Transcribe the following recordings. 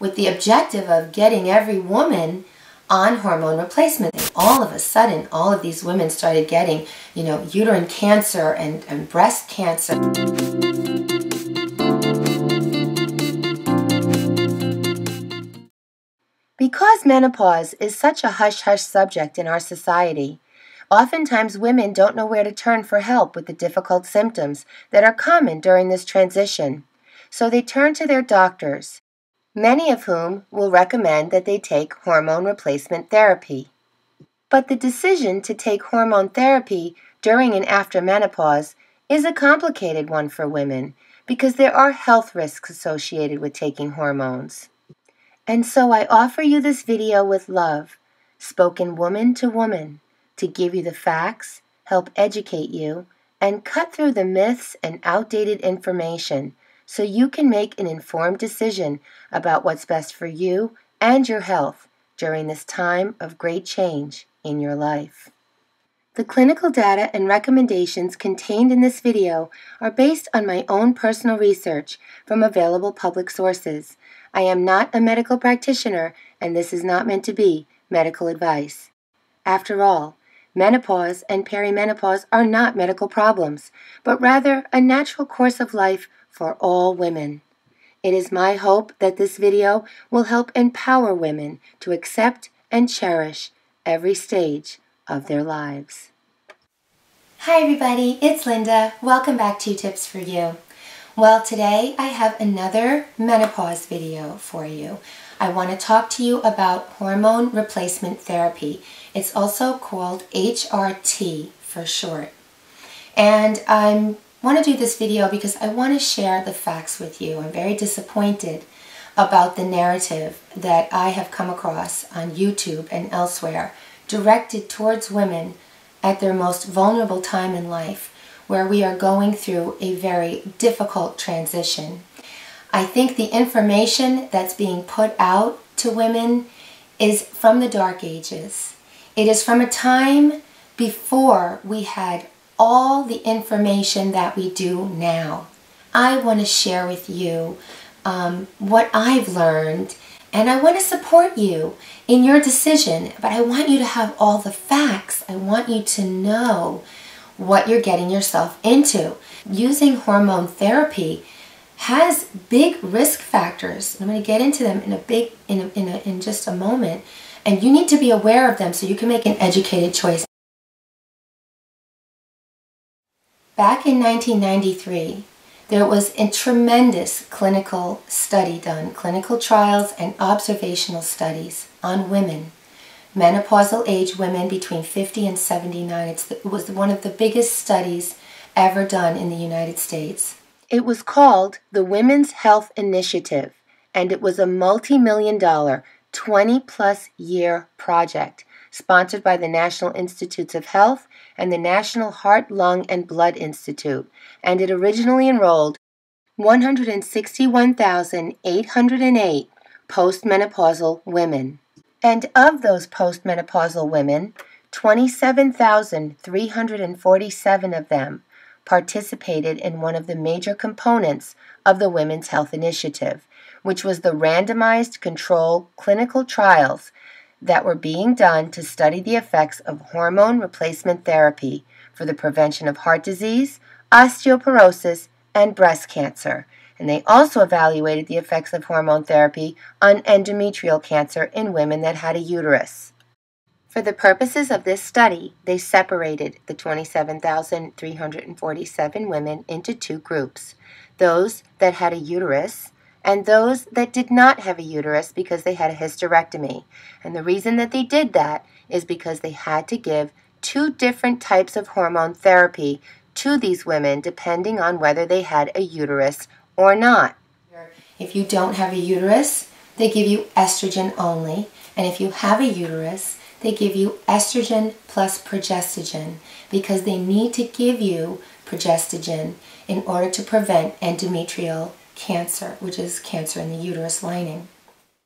with the objective of getting every woman on hormone replacement. And all of a sudden, all of these women started getting, you know, uterine cancer and, and breast cancer. Because menopause is such a hush hush subject in our society, oftentimes women don't know where to turn for help with the difficult symptoms that are common during this transition. So they turn to their doctors, many of whom will recommend that they take hormone replacement therapy. But the decision to take hormone therapy during and after menopause is a complicated one for women because there are health risks associated with taking hormones. And so I offer you this video with love, spoken woman to woman, to give you the facts, help educate you, and cut through the myths and outdated information so you can make an informed decision about what's best for you and your health during this time of great change in your life. The clinical data and recommendations contained in this video are based on my own personal research from available public sources. I am not a medical practitioner, and this is not meant to be medical advice. After all, menopause and perimenopause are not medical problems, but rather a natural course of life for all women. It is my hope that this video will help empower women to accept and cherish every stage of their lives. Hi everybody, it's Linda. Welcome back to Tips for You. Well, today I have another menopause video for you. I want to talk to you about hormone replacement therapy. It's also called HRT for short. And I'm want to do this video because I want to share the facts with you. I'm very disappointed about the narrative that I have come across on YouTube and elsewhere directed towards women at their most vulnerable time in life where we are going through a very difficult transition. I think the information that's being put out to women is from the dark ages. It is from a time before we had all the information that we do now. I want to share with you um, what I've learned and I want to support you in your decision, but I want you to have all the facts. I want you to know what you're getting yourself into. Using hormone therapy has big risk factors. I'm going to get into them in a big in a, in, a, in just a moment, and you need to be aware of them so you can make an educated choice. Back in 1993, there was a tremendous clinical study done, clinical trials and observational studies on women, menopausal age women between 50 and 79. it was one of the biggest studies ever done in the United States. It was called the Women's Health Initiative, and it was a multi million dollar, 20 plus year project sponsored by the National Institutes of Health and the National Heart, Lung, and Blood Institute, and it originally enrolled 161,808 postmenopausal women. And of those postmenopausal women, 27,347 of them participated in one of the major components of the Women's Health Initiative, which was the randomized control clinical trials that were being done to study the effects of hormone replacement therapy for the prevention of heart disease, osteoporosis, and breast cancer. And they also evaluated the effects of hormone therapy on endometrial cancer in women that had a uterus. For the purposes of this study, they separated the 27,347 women into two groups those that had a uterus and those that did not have a uterus because they had a hysterectomy. And the reason that they did that is because they had to give two different types of hormone therapy to these women depending on whether they had a uterus or not. If you don't have a uterus, they give you estrogen only. And if you have a uterus, they give you estrogen plus progestogen because they need to give you progestogen in order to prevent endometrial cancer, which is cancer in the uterus lining.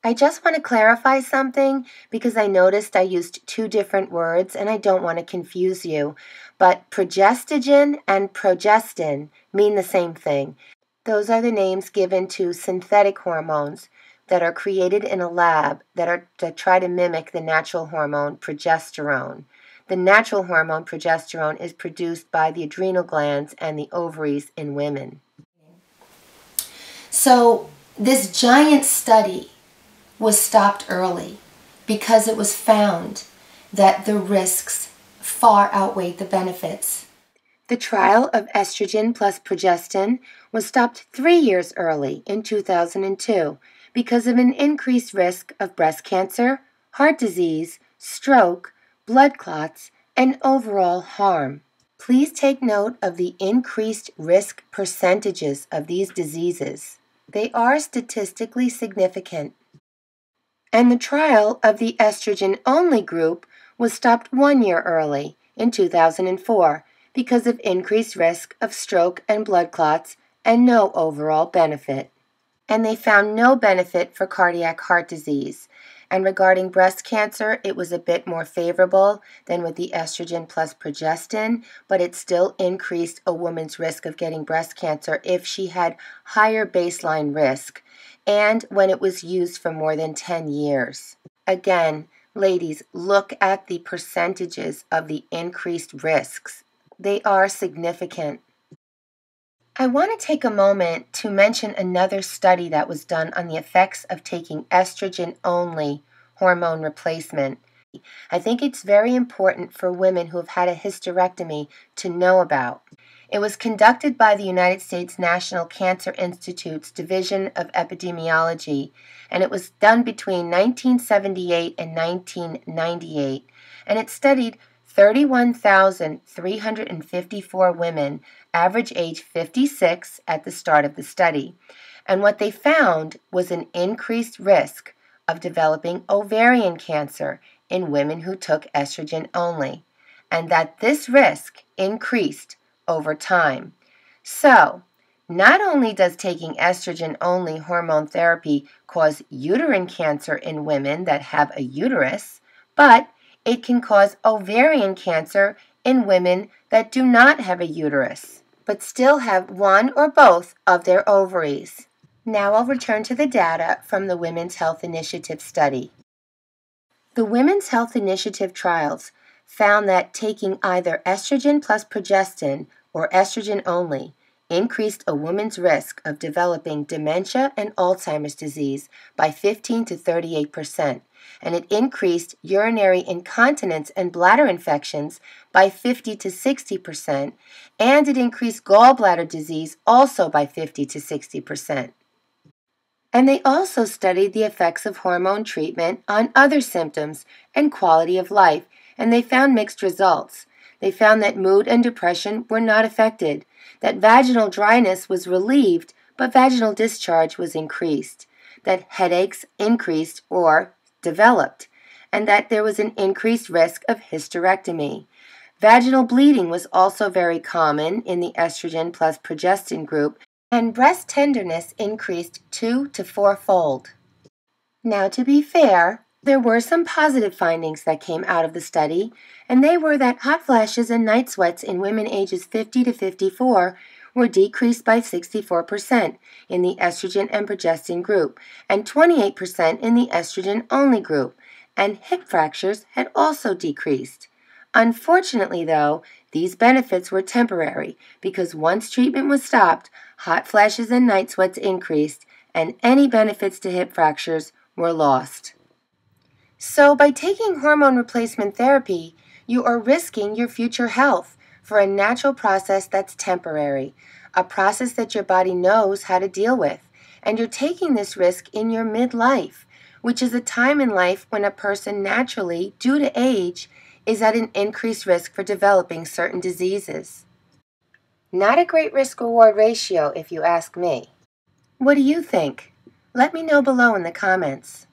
I just want to clarify something because I noticed I used two different words and I don't want to confuse you. But progestogen and progestin mean the same thing. Those are the names given to synthetic hormones, that are created in a lab that are to try to mimic the natural hormone progesterone. The natural hormone progesterone is produced by the adrenal glands and the ovaries in women. So, this giant study was stopped early because it was found that the risks far outweighed the benefits. The trial of estrogen plus progestin was stopped three years early in 2002 because of an increased risk of breast cancer, heart disease, stroke, blood clots, and overall harm. Please take note of the increased risk percentages of these diseases. They are statistically significant. And the trial of the estrogen only group was stopped one year early in 2004 because of increased risk of stroke and blood clots and no overall benefit. And they found no benefit for cardiac heart disease. And regarding breast cancer, it was a bit more favorable than with the estrogen plus progestin, but it still increased a woman's risk of getting breast cancer if she had higher baseline risk and when it was used for more than 10 years. Again, ladies, look at the percentages of the increased risks. They are significant. I want to take a moment to mention another study that was done on the effects of taking estrogen only hormone replacement. I think it's very important for women who have had a hysterectomy to know about. It was conducted by the United States National Cancer Institute's Division of Epidemiology, and it was done between 1978 and 1998, and it studied 31,354 women, average age 56 at the start of the study. And what they found was an increased risk of developing ovarian cancer in women who took estrogen only, and that this risk increased over time. So, not only does taking estrogen only hormone therapy cause uterine cancer in women that have a uterus, but it can cause ovarian cancer in women that do not have a uterus, but still have one or both of their ovaries. Now I'll return to the data from the Women's Health Initiative study. The Women's Health Initiative trials found that taking either estrogen plus progestin or estrogen only increased a woman's risk of developing dementia and Alzheimer's disease by 15 to 38 percent, and it increased urinary incontinence and bladder infections by 50 to 60 percent, and it increased gallbladder disease also by 50 to 60 percent. And they also studied the effects of hormone treatment on other symptoms and quality of life, and they found mixed results. They found that mood and depression were not affected, that vaginal dryness was relieved, but vaginal discharge was increased, that headaches increased or developed, and that there was an increased risk of hysterectomy. Vaginal bleeding was also very common in the estrogen plus progestin group, and breast tenderness increased two to fourfold. Now, to be fair, there were some positive findings that came out of the study, and they were that hot flashes and night sweats in women ages 50 to 54 were decreased by 64% in the estrogen and progestin group and 28% in the estrogen only group, and hip fractures had also decreased. Unfortunately, though, these benefits were temporary because once treatment was stopped, hot flashes and night sweats increased, and any benefits to hip fractures were lost. So, by taking hormone replacement therapy, you are risking your future health for a natural process that's temporary, a process that your body knows how to deal with. And you're taking this risk in your midlife, which is a time in life when a person naturally, due to age, is at an increased risk for developing certain diseases. Not a great risk reward ratio, if you ask me. What do you think? Let me know below in the comments.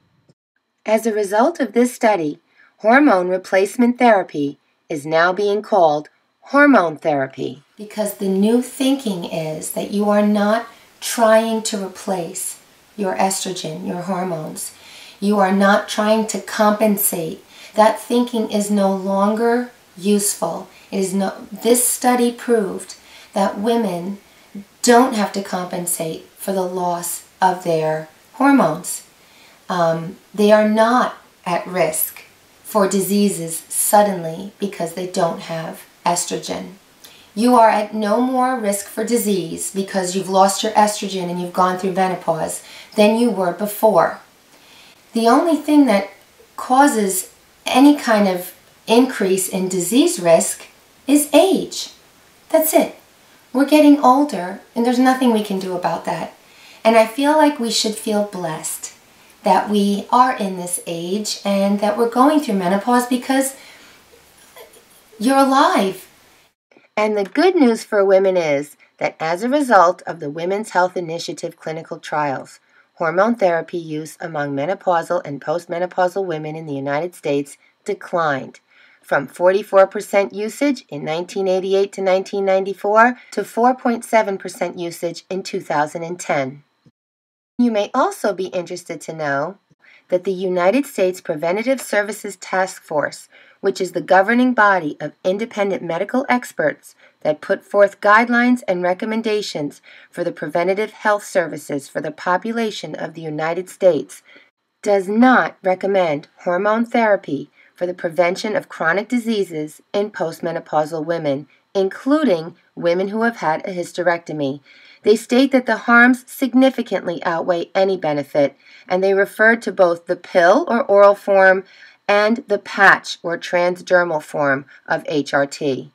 As a result of this study, hormone replacement therapy is now being called hormone therapy because the new thinking is that you are not trying to replace your estrogen, your hormones. You are not trying to compensate. That thinking is no longer useful. It is no this study proved that women don't have to compensate for the loss of their hormones. um, they are not at risk for diseases suddenly because they don't have estrogen. You are at no more risk for disease because you've lost your estrogen and you've gone through menopause than you were before. The only thing that causes any kind of increase in disease risk is age. That's it. We're getting older and there's nothing we can do about that. And I feel like we should feel blessed that we are in this age and that we're going through menopause because you're alive. And the good news for women is that as a result of the Women's Health Initiative clinical trials, hormone therapy use among menopausal and postmenopausal women in the United States declined from 44% usage in 1988 to 1994 to 4.7% usage in 2010. You may also be interested to know that the United States Preventative Services Task Force, which is the governing body of independent medical experts that put forth guidelines and recommendations for the preventative health services for the population of the United States, does not recommend hormone therapy for the prevention of chronic diseases in postmenopausal women, including women who have had a hysterectomy, they state that the harms significantly outweigh any benefit, and they refer to both the pill or oral form and the patch or transdermal form of HRT.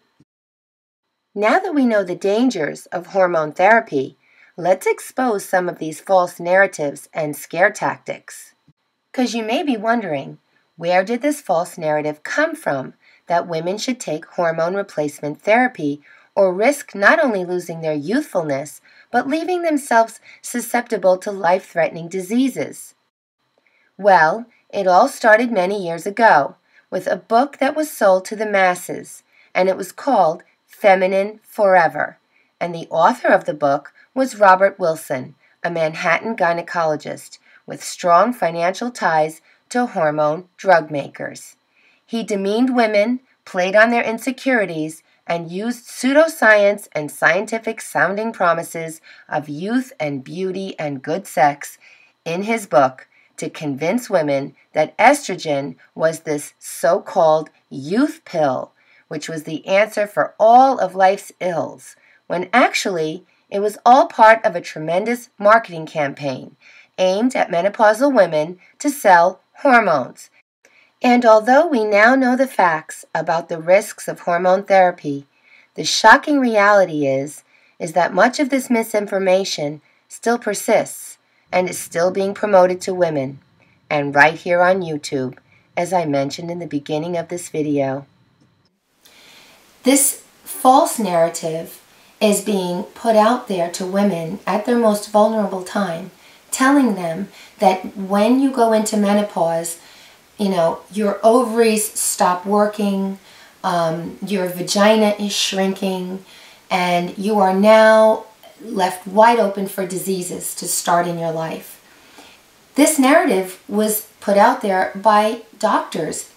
Now that we know the dangers of hormone therapy, let's expose some of these false narratives and scare tactics. Because you may be wondering, where did this false narrative come from that women should take hormone replacement therapy or risk not only losing their youthfulness, but leaving themselves susceptible to life threatening diseases? Well, it all started many years ago with a book that was sold to the masses, and it was called Feminine Forever. And the author of the book was Robert Wilson, a Manhattan gynecologist with strong financial ties to hormone drug makers. He demeaned women, played on their insecurities, and used pseudoscience and scientific sounding promises of youth and beauty and good sex in his book to convince women that estrogen was this so called youth pill, which was the answer for all of life's ills, when actually it was all part of a tremendous marketing campaign aimed at menopausal women to sell hormones and although we now know the facts about the risks of hormone therapy, the shocking reality is is that much of this misinformation still persists and is still being promoted to women, and right here on YouTube, as I mentioned in the beginning of this video. This false narrative is being put out there to women at their most vulnerable time, telling them that when you go into menopause, you know, your ovaries stop working, um, your vagina is shrinking, and you are now left wide open for diseases to start in your life. This narrative was put out there by doctors,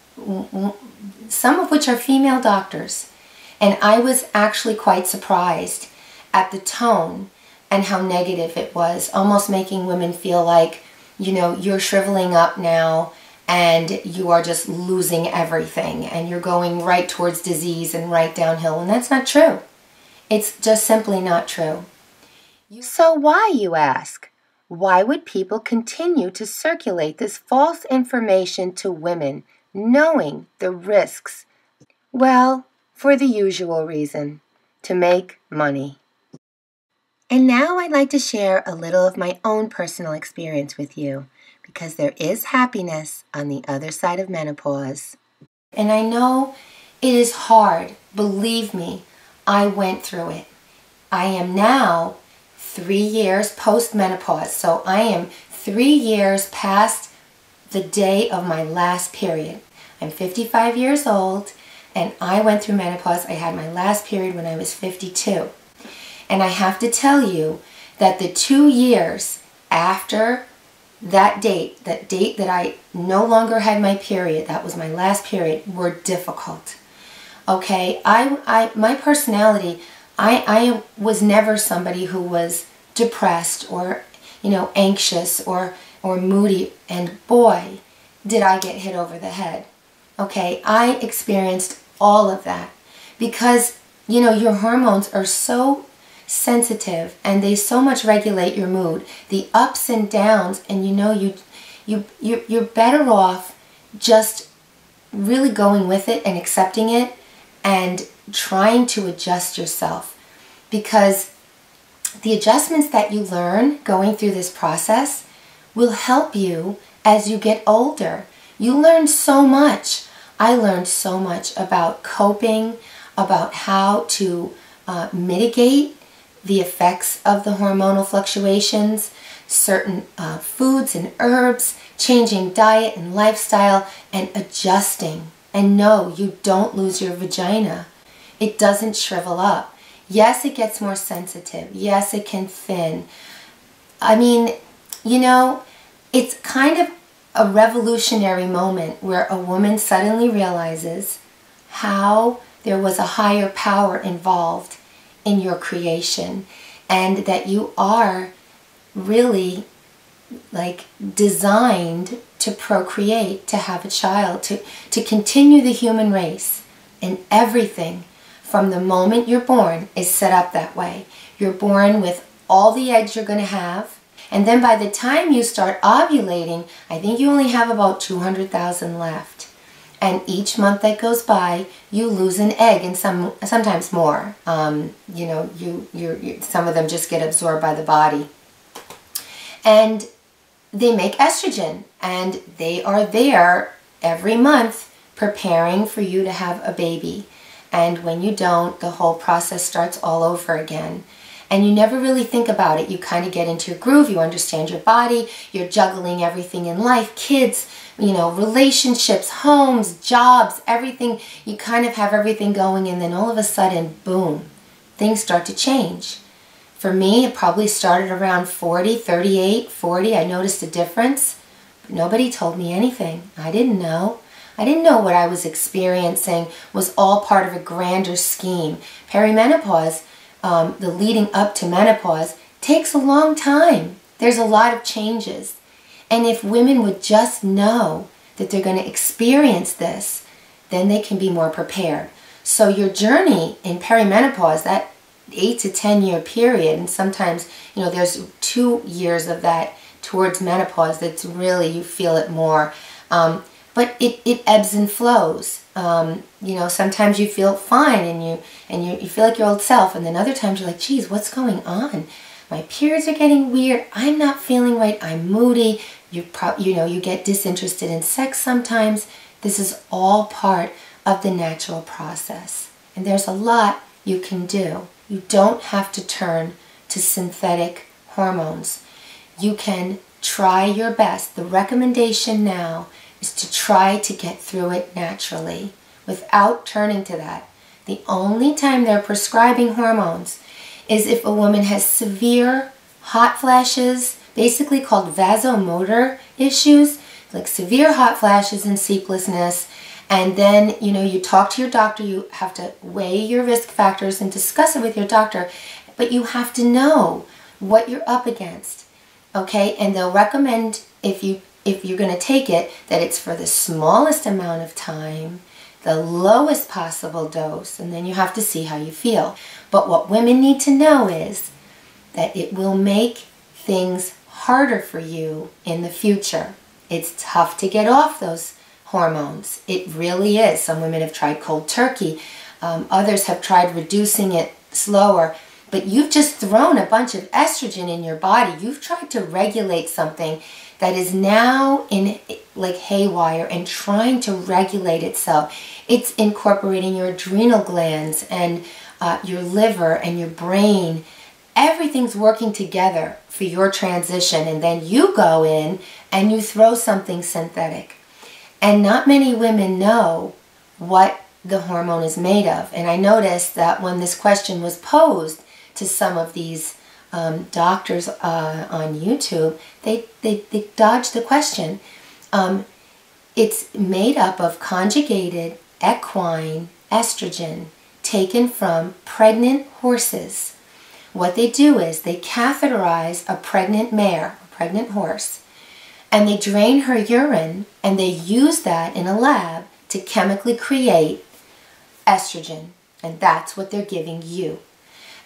some of which are female doctors, and I was actually quite surprised at the tone and how negative it was, almost making women feel like, you know, you're shriveling up now and you are just losing everything and you're going right towards disease and right downhill. And that's not true. It's just simply not true. So, why, you ask? Why would people continue to circulate this false information to women, knowing the risks? Well, for the usual reason to make money. And now I'd like to share a little of my own personal experience with you because there is happiness on the other side of menopause. And I know it is hard. Believe me, I went through it. I am now three years post menopause, so I am three years past the day of my last period. I'm 55 years old and I went through menopause. I had my last period when I was 52. And I have to tell you that the two years after that date, that date that I no longer had my period, that was my last period, were difficult. Okay, I, I, my personality, I, I was never somebody who was depressed or, you know, anxious or or moody, and boy, did I get hit over the head. Okay, I experienced all of that because, you know, your hormones are so sensitive and they so much regulate your mood, the ups and downs, and you know, you, you, you're, you're better off just really going with it and accepting it and trying to adjust yourself because the adjustments that you learn going through this process will help you as you get older. You learn so much. I learned so much about coping, about how to uh, mitigate the effects of the hormonal fluctuations, certain uh, foods and herbs, changing diet and lifestyle, and adjusting. And no, you don't lose your vagina. It doesn't shrivel up. Yes, it gets more sensitive. Yes, it can thin. I mean, you know, it's kind of a revolutionary moment where a woman suddenly realizes how there was a higher power involved in your creation and that you are really like designed to procreate, to have a child, to, to continue the human race. And everything from the moment you're born is set up that way. You're born with all the eggs you're going to have. And then by the time you start ovulating, I think you only have about 200,000 left. And each month that goes by, you lose an egg, and some sometimes more. Um, you know, you, you some of them just get absorbed by the body, and they make estrogen, and they are there every month preparing for you to have a baby. And when you don't, the whole process starts all over again. And you never really think about it. You kind of get into your groove, you understand your body, you're juggling everything in life kids, you know, relationships, homes, jobs, everything. You kind of have everything going, and then all of a sudden, boom, things start to change. For me, it probably started around 40, 38, 40. I noticed a difference. But nobody told me anything. I didn't know. I didn't know what I was experiencing was all part of a grander scheme. Perimenopause, um, the leading up to menopause, takes a long time. There's a lot of changes. And if women would just know that they're going to experience this, then they can be more prepared. So your journey in perimenopause, that eight to 10 year period, and sometimes, you know, there's two years of that towards menopause that's really, you feel it more. Um, but it, it ebbs and flows. Um, you know, sometimes you feel fine and you and you, you feel like your old self, and then other times you're like, geez, what's going on? My periods are getting weird. I'm not feeling right. I'm moody. You pro- you know, you get disinterested in sex sometimes. This is all part of the natural process. And there's a lot you can do. You don't have to turn to synthetic hormones. You can try your best. The recommendation now is to try to get through it naturally without turning to that. The only time they're prescribing hormones is if a woman has severe hot flashes, basically called vasomotor issues, like severe hot flashes and sleeplessness. And then, you know, you talk to your doctor, you have to weigh your risk factors and discuss it with your doctor, but you have to know what you're up against. Okay? And they'll recommend if you if you're going to take it, that it's for the smallest amount of time, the lowest possible dose, and then you have to see how you feel. But what women need to know is that it will make things harder for you in the future. It's tough to get off those hormones. It really is. Some women have tried cold turkey, um, others have tried reducing it slower. But you've just thrown a bunch of estrogen in your body. You've tried to regulate something that is now in like haywire and trying to regulate itself. It's incorporating your adrenal glands and uh, your liver and your brain. Everything's working together for your transition, and then you go in and you throw something synthetic. And not many women know what the hormone is made of. And I noticed that when this question was posed to some of these um, doctors uh, on YouTube, they, they, they dodge the question. Um, it's made up of conjugated equine estrogen taken from pregnant horses. What they do is they catheterize a pregnant mare, a pregnant horse, and they drain her urine and they use that in a lab to chemically create estrogen. And that's what they're giving you.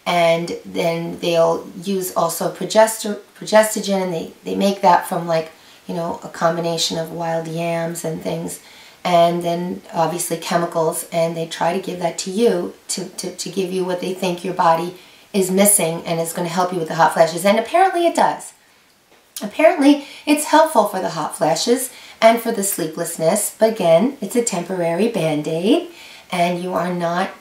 And then they'll use also progester- progestogen and they, they make that from like, you know, a combination of wild yams and things. And then obviously chemicals. And they try to give that to you to, to, to give you what they think your body is missing and is going to help you with the hot flashes. And apparently it does. Apparently, it's helpful for the hot flashes and for the sleeplessness, but again, it's a temporary band aid, and you are not,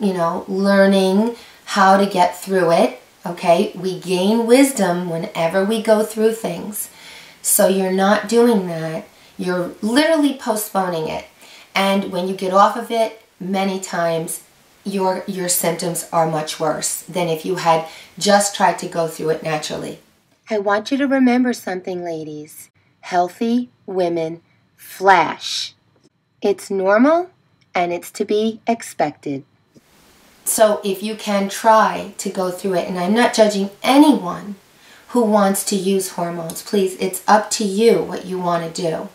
you know, learning how to get through it. Okay, we gain wisdom whenever we go through things. So you're not doing that. You're literally postponing it. And when you get off of it, many times your your symptoms are much worse than if you had just tried to go through it naturally. I want you to remember something, ladies. Healthy women flash. It's normal and it's to be expected. So if you can try to go through it, and I'm not judging anyone who wants to use hormones, please, it's up to you what you want to do.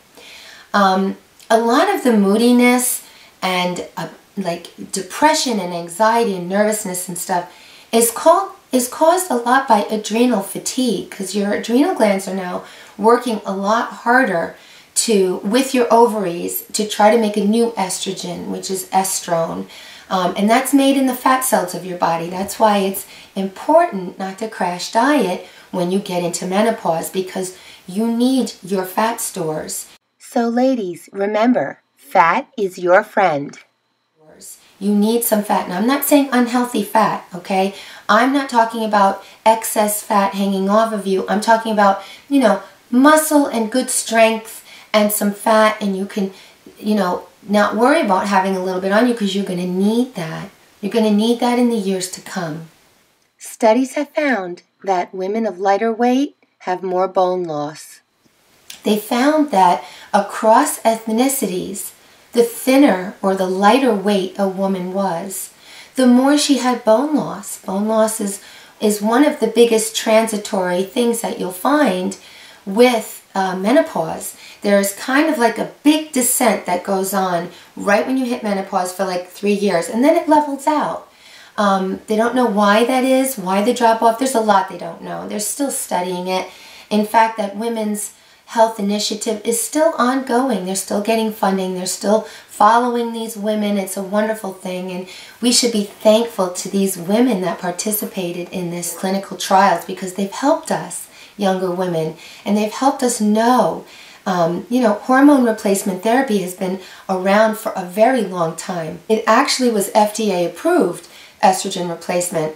Um, a lot of the moodiness and uh, like depression and anxiety and nervousness and stuff is called is caused a lot by adrenal fatigue because your adrenal glands are now working a lot harder to with your ovaries to try to make a new estrogen, which is estrone. Um, and that's made in the fat cells of your body. That's why it's important not to crash diet when you get into menopause because you need your fat stores. So, ladies, remember fat is your friend. You need some fat. And I'm not saying unhealthy fat, okay? I'm not talking about excess fat hanging off of you. I'm talking about, you know, muscle and good strength and some fat, and you can, you know, not worry about having a little bit on you because you're going to need that. You're going to need that in the years to come. Studies have found that women of lighter weight have more bone loss. They found that across ethnicities, the thinner or the lighter weight a woman was, the more she had bone loss. Bone loss is, is one of the biggest transitory things that you'll find with uh, menopause. There's kind of like a big descent that goes on right when you hit menopause for like three years, and then it levels out. Um, they don't know why that is, why the drop off. There's a lot they don't know. They're still studying it. In fact, that women's health initiative is still ongoing. They're still getting funding. They're still following these women. It's a wonderful thing. And we should be thankful to these women that participated in this clinical trials because they've helped us, younger women, and they've helped us know. Um, you know, hormone replacement therapy has been around for a very long time. It actually was FDA approved estrogen replacement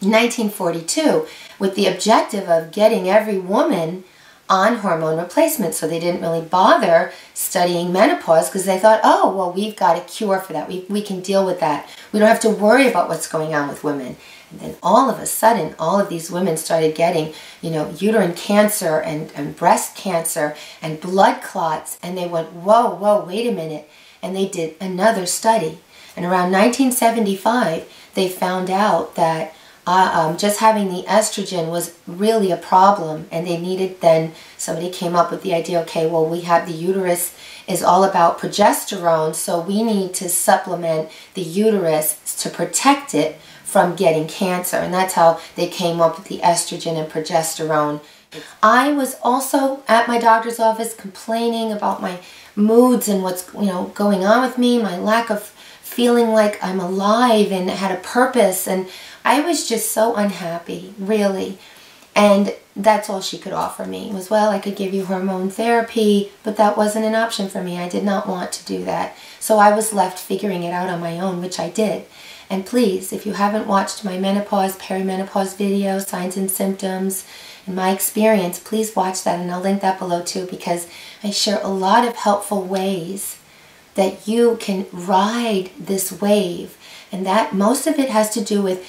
1942 with the objective of getting every woman on hormone replacement. So they didn't really bother studying menopause because they thought, oh, well, we've got a cure for that. We, we can deal with that. We don't have to worry about what's going on with women. And then all of a sudden, all of these women started getting, you know, uterine cancer and, and breast cancer and blood clots. And they went, whoa, whoa, wait a minute. And they did another study. And around 1975, they found out that uh, um, just having the estrogen was really a problem and they needed then somebody came up with the idea okay well we have the uterus is all about progesterone so we need to supplement the uterus to protect it from getting cancer and that's how they came up with the estrogen and progesterone. I was also at my doctor's office complaining about my moods and what's you know going on with me my lack of feeling like i'm alive and had a purpose and I was just so unhappy, really. And that's all she could offer me was, well, I could give you hormone therapy, but that wasn't an option for me. I did not want to do that. So I was left figuring it out on my own, which I did. And please, if you haven't watched my menopause, perimenopause video, signs and symptoms, and my experience, please watch that and I'll link that below too because I share a lot of helpful ways that you can ride this wave. And that most of it has to do with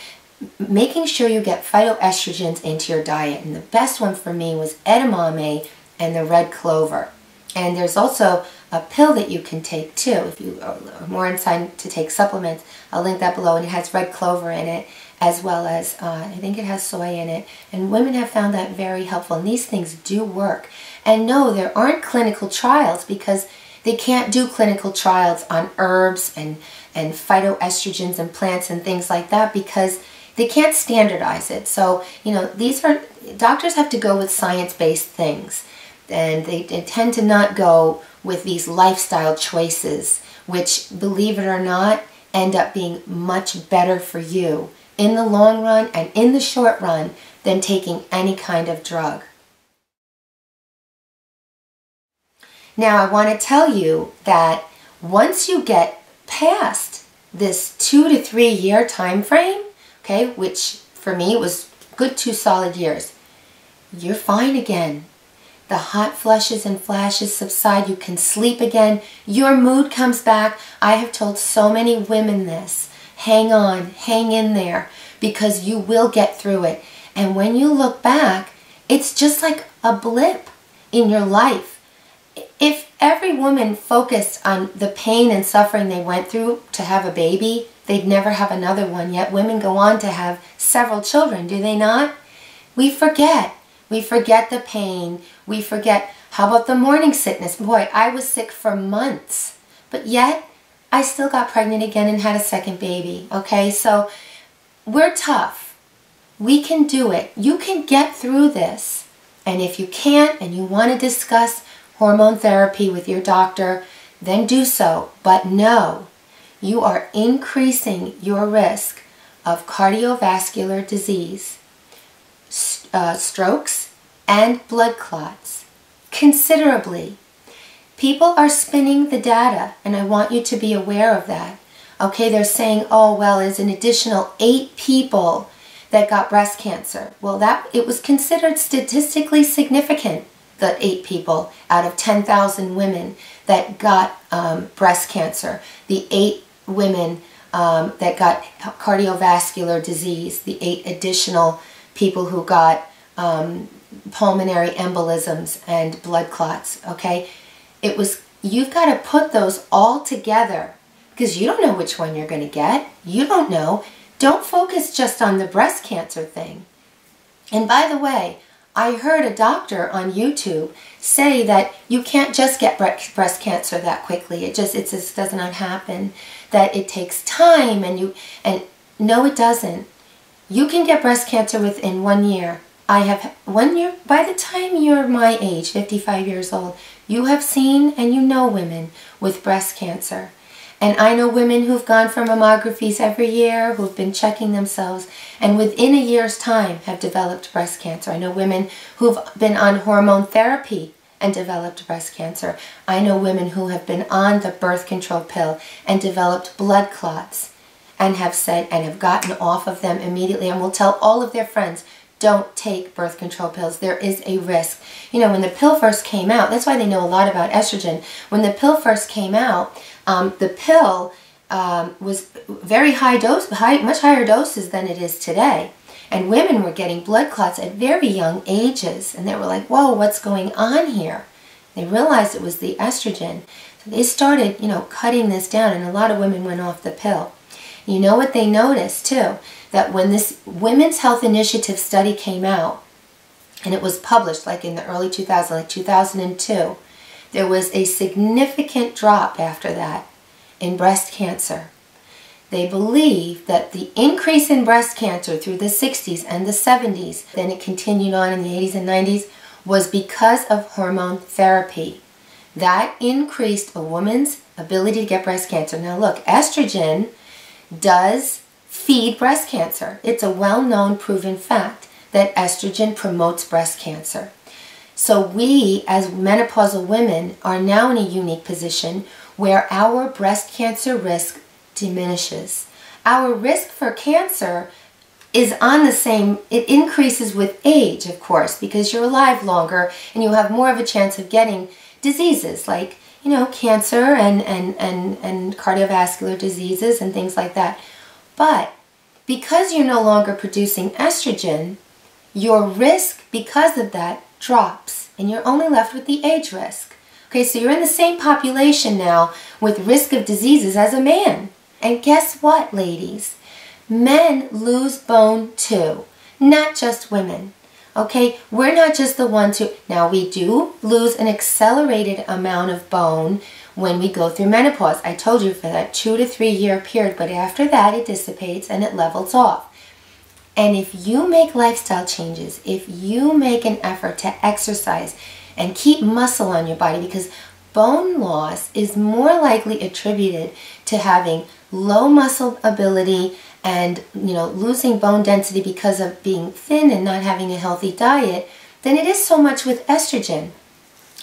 making sure you get phytoestrogens into your diet. And the best one for me was edamame and the red clover. And there's also a pill that you can take too. If you are more inclined to take supplements, I'll link that below. And it has red clover in it as well as uh, I think it has soy in it. And women have found that very helpful. And these things do work. And no, there aren't clinical trials because they can't do clinical trials on herbs and, and phytoestrogens and plants and things like that because they can't standardize it. So, you know, these are, doctors have to go with science-based things. And they, they tend to not go with these lifestyle choices, which, believe it or not, end up being much better for you in the long run and in the short run than taking any kind of drug. Now, I want to tell you that once you get past this two to three year time frame, okay, which for me was good two solid years, you're fine again. The hot flushes and flashes subside. You can sleep again. Your mood comes back. I have told so many women this. Hang on, hang in there, because you will get through it. And when you look back, it's just like a blip in your life if every woman focused on the pain and suffering they went through to have a baby, they'd never have another one. Yet women go on to have several children, do they not? We forget. We forget the pain. We forget. How about the morning sickness? Boy, I was sick for months, but yet I still got pregnant again and had a second baby. Okay, so we're tough. We can do it. You can get through this. And if you can't and you want to discuss hormone therapy with your doctor, then do so. But know you are increasing your risk of cardiovascular disease, uh, strokes, and blood clots considerably. People are spinning the data, and I want you to be aware of that. Okay, they're saying, oh, well, there's an additional eight people that got breast cancer. Well, that it was considered statistically significant the eight people out of 10,000 women that got um, breast cancer, the eight women um, that got cardiovascular disease, the eight additional people who got um, pulmonary embolisms and blood clots, okay? It was, you've got to put those all together because you don't know which one you're going to get. You don't know. Don't focus just on the breast cancer thing. And by the way, I heard a doctor on YouTube say that you can't just get breast cancer that quickly. It just it just does not happen. That it takes time and you and no it doesn't. You can get breast cancer within one year. I have one year by the time you're my age, 55 years old, you have seen and you know women with breast cancer. And I know women who've gone for mammographies every year, who've been checking themselves, and within a year's time have developed breast cancer. I know women who've been on hormone therapy and developed breast cancer. I know women who have been on the birth control pill and developed blood clots and have said and have gotten off of them immediately and will tell all of their friends don't take birth control pills. There is a risk. You know, when the pill first came out, that's why they know a lot about estrogen. When the pill first came out, um, the pill um, was very high dose, high, much higher doses than it is today. And women were getting blood clots at very young ages. And they were like, whoa, what's going on here? They realized it was the estrogen. So they started, you know, cutting this down. And a lot of women went off the pill. You know what they noticed, too? That when this Women's Health Initiative study came out, and it was published like in the early 2000s, like 2002, there was a significant drop after that in breast cancer. They believe that the increase in breast cancer through the 60s and the 70s, then it continued on in the 80s and 90s, was because of hormone therapy. That increased a woman's ability to get breast cancer. Now look, estrogen does feed breast cancer. It's a well-known proven fact that estrogen promotes breast cancer. So we, as menopausal women, are now in a unique position where our breast cancer risk diminishes. Our risk for cancer is on the same, it increases with age, of course, because you're alive longer and you have more of a chance of getting diseases like, you know, cancer and, and, and, and cardiovascular diseases and things like that. But because you're no longer producing estrogen, your risk because of that drops and you're only left with the age risk. Okay, so you're in the same population now with risk of diseases as a man. And guess what, ladies? Men lose bone too, not just women. Okay, we're not just the ones who, now we do lose an accelerated amount of bone when we go through menopause. I told you for that two to three year period, but after that it dissipates and it levels off. And if you make lifestyle changes, if you make an effort to exercise and keep muscle on your body, because bone loss is more likely attributed to having low muscle ability and you know losing bone density because of being thin and not having a healthy diet than it is so much with estrogen.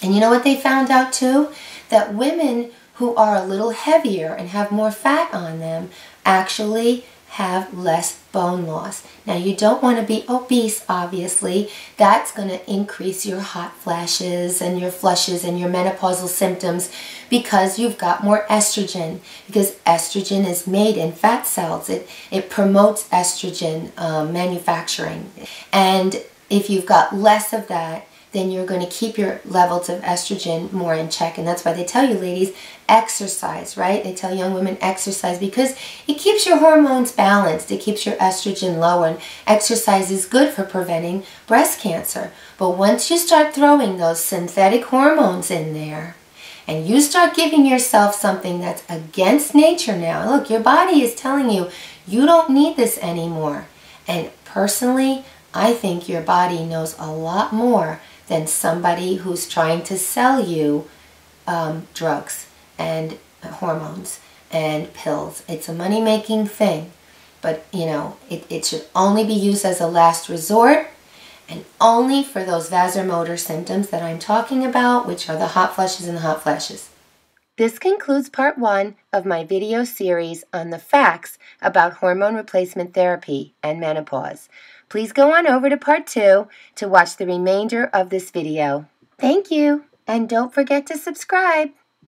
And you know what they found out too? That women who are a little heavier and have more fat on them actually have less bone loss. Now you don't want to be obese obviously. That's going to increase your hot flashes and your flushes and your menopausal symptoms because you've got more estrogen because estrogen is made in fat cells. It, it promotes estrogen um, manufacturing. And if you've got less of that, then you're going to keep your levels of estrogen more in check. And that's why they tell you, ladies, exercise, right? They tell young women exercise because it keeps your hormones balanced. It keeps your estrogen low. And exercise is good for preventing breast cancer. But once you start throwing those synthetic hormones in there, and you start giving yourself something that's against nature now, look, your body is telling you you don't need this anymore. And personally, I think your body knows a lot more than somebody who's trying to sell you um, drugs and hormones and pills. It's a money making thing, but you know, it, it should only be used as a last resort and only for those vasomotor symptoms that I'm talking about, which are the hot flushes and the hot flashes. This concludes part one of my video series on the facts about hormone replacement therapy and menopause. Please go on over to part two to watch the remainder of this video. Thank you, and don't forget to subscribe.